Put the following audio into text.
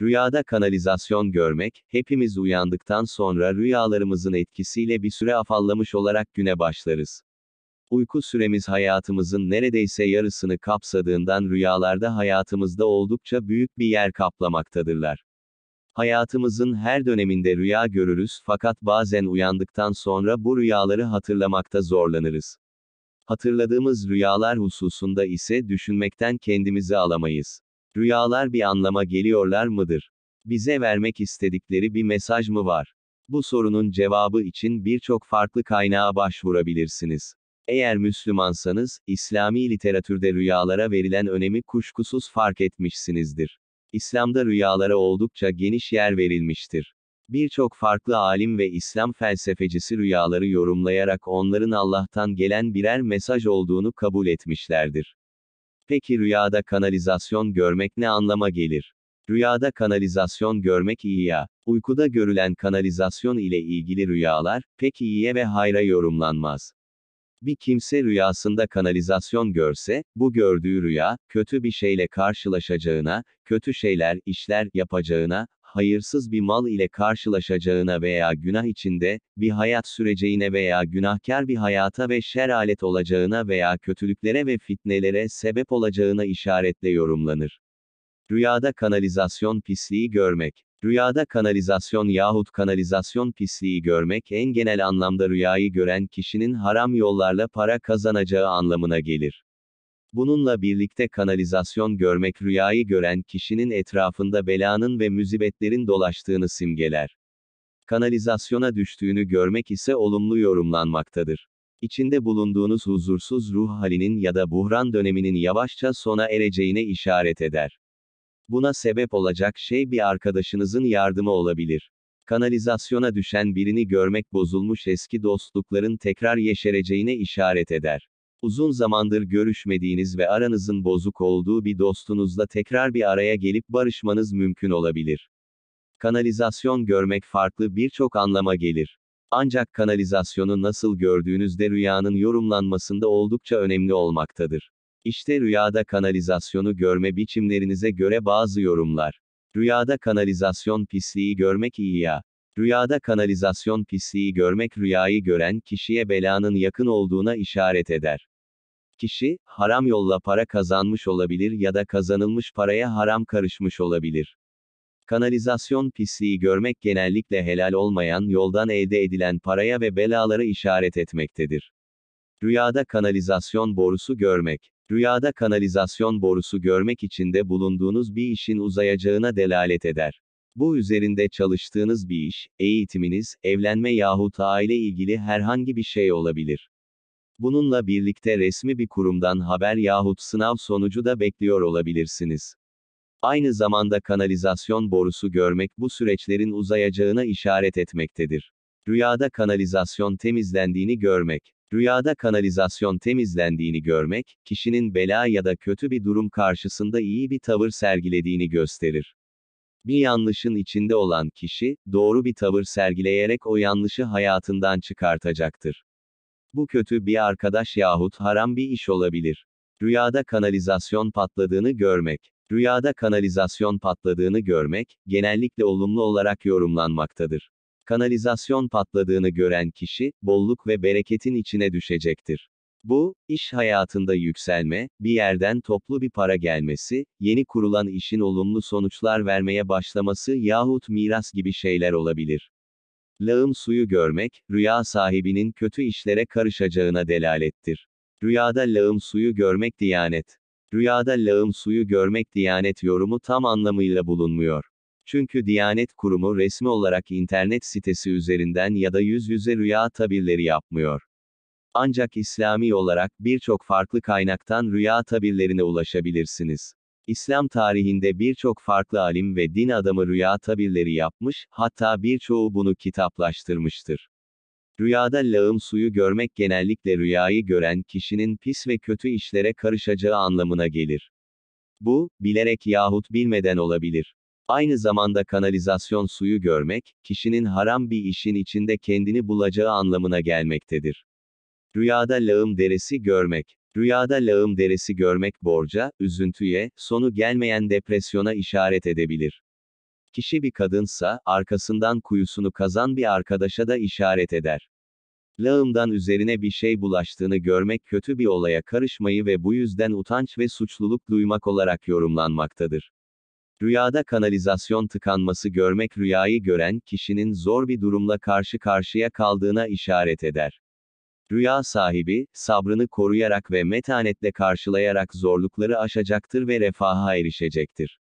Rüyada kanalizasyon görmek, hepimiz uyandıktan sonra rüyalarımızın etkisiyle bir süre afallamış olarak güne başlarız. Uyku süremiz hayatımızın neredeyse yarısını kapsadığından rüyalarda hayatımızda oldukça büyük bir yer kaplamaktadırlar. Hayatımızın her döneminde rüya görürüz fakat bazen uyandıktan sonra bu rüyaları hatırlamakta zorlanırız. Hatırladığımız rüyalar hususunda ise düşünmekten kendimizi alamayız. Rüyalar bir anlama geliyorlar mıdır? Bize vermek istedikleri bir mesaj mı var? Bu sorunun cevabı için birçok farklı kaynağa başvurabilirsiniz. Eğer Müslümansanız, İslami literatürde rüyalara verilen önemi kuşkusuz fark etmişsinizdir. İslam'da rüyalara oldukça geniş yer verilmiştir. Birçok farklı alim ve İslam felsefecisi rüyaları yorumlayarak onların Allah'tan gelen birer mesaj olduğunu kabul etmişlerdir. Peki rüyada kanalizasyon görmek ne anlama gelir? Rüyada kanalizasyon görmek iyi ya. Uykuda görülen kanalizasyon ile ilgili rüyalar, pek iyiye ve hayra yorumlanmaz. Bir kimse rüyasında kanalizasyon görse, bu gördüğü rüya, kötü bir şeyle karşılaşacağına, kötü şeyler, işler yapacağına, hayırsız bir mal ile karşılaşacağına veya günah içinde, bir hayat süreceğine veya günahkar bir hayata ve şer alet olacağına veya kötülüklere ve fitnelere sebep olacağına işaretle yorumlanır. Rüyada kanalizasyon pisliği görmek. Rüyada kanalizasyon yahut kanalizasyon pisliği görmek en genel anlamda rüyayı gören kişinin haram yollarla para kazanacağı anlamına gelir. Bununla birlikte kanalizasyon görmek rüyayı gören kişinin etrafında belanın ve müzibetlerin dolaştığını simgeler. Kanalizasyona düştüğünü görmek ise olumlu yorumlanmaktadır. İçinde bulunduğunuz huzursuz ruh halinin ya da buhran döneminin yavaşça sona ereceğine işaret eder. Buna sebep olacak şey bir arkadaşınızın yardımı olabilir. Kanalizasyona düşen birini görmek bozulmuş eski dostlukların tekrar yeşereceğine işaret eder. Uzun zamandır görüşmediğiniz ve aranızın bozuk olduğu bir dostunuzla tekrar bir araya gelip barışmanız mümkün olabilir. Kanalizasyon görmek farklı birçok anlama gelir. Ancak kanalizasyonu nasıl gördüğünüzde rüyanın yorumlanmasında oldukça önemli olmaktadır. İşte rüyada kanalizasyonu görme biçimlerinize göre bazı yorumlar. Rüyada kanalizasyon pisliği görmek iyi ya. Rüyada kanalizasyon pisliği görmek rüyayı gören kişiye belanın yakın olduğuna işaret eder. Kişi, haram yolla para kazanmış olabilir ya da kazanılmış paraya haram karışmış olabilir. Kanalizasyon pisliği görmek genellikle helal olmayan yoldan elde edilen paraya ve belalara işaret etmektedir. Rüyada kanalizasyon borusu görmek. Rüyada kanalizasyon borusu görmek içinde bulunduğunuz bir işin uzayacağına delalet eder. Bu üzerinde çalıştığınız bir iş, eğitiminiz, evlenme yahut aile ilgili herhangi bir şey olabilir. Bununla birlikte resmi bir kurumdan haber yahut sınav sonucu da bekliyor olabilirsiniz. Aynı zamanda kanalizasyon borusu görmek bu süreçlerin uzayacağına işaret etmektedir. Rüyada kanalizasyon temizlendiğini görmek. Rüyada kanalizasyon temizlendiğini görmek, kişinin bela ya da kötü bir durum karşısında iyi bir tavır sergilediğini gösterir. Bir yanlışın içinde olan kişi, doğru bir tavır sergileyerek o yanlışı hayatından çıkartacaktır. Bu kötü bir arkadaş yahut haram bir iş olabilir. Rüyada kanalizasyon patladığını görmek. Rüyada kanalizasyon patladığını görmek, genellikle olumlu olarak yorumlanmaktadır. Kanalizasyon patladığını gören kişi, bolluk ve bereketin içine düşecektir. Bu, iş hayatında yükselme, bir yerden toplu bir para gelmesi, yeni kurulan işin olumlu sonuçlar vermeye başlaması yahut miras gibi şeyler olabilir. Lağım suyu görmek, rüya sahibinin kötü işlere karışacağına delalettir. Rüyada lağım suyu görmek diyanet. Rüyada lağım suyu görmek diyanet yorumu tam anlamıyla bulunmuyor. Çünkü Diyanet Kurumu resmi olarak internet sitesi üzerinden ya da yüz yüze rüya tabirleri yapmıyor. Ancak İslami olarak birçok farklı kaynaktan rüya tabirlerine ulaşabilirsiniz. İslam tarihinde birçok farklı alim ve din adamı rüya tabirleri yapmış, hatta birçoğu bunu kitaplaştırmıştır. Rüyada lağım suyu görmek genellikle rüyayı gören kişinin pis ve kötü işlere karışacağı anlamına gelir. Bu, bilerek yahut bilmeden olabilir. Aynı zamanda kanalizasyon suyu görmek, kişinin haram bir işin içinde kendini bulacağı anlamına gelmektedir. Rüyada lağım deresi görmek. Rüyada lağım deresi görmek borca, üzüntüye, sonu gelmeyen depresyona işaret edebilir. Kişi bir kadınsa, arkasından kuyusunu kazan bir arkadaşa da işaret eder. Lağımdan üzerine bir şey bulaştığını görmek kötü bir olaya karışmayı ve bu yüzden utanç ve suçluluk duymak olarak yorumlanmaktadır. Rüyada kanalizasyon tıkanması görmek rüyayı gören kişinin zor bir durumla karşı karşıya kaldığına işaret eder. Rüya sahibi, sabrını koruyarak ve metanetle karşılayarak zorlukları aşacaktır ve refaha erişecektir.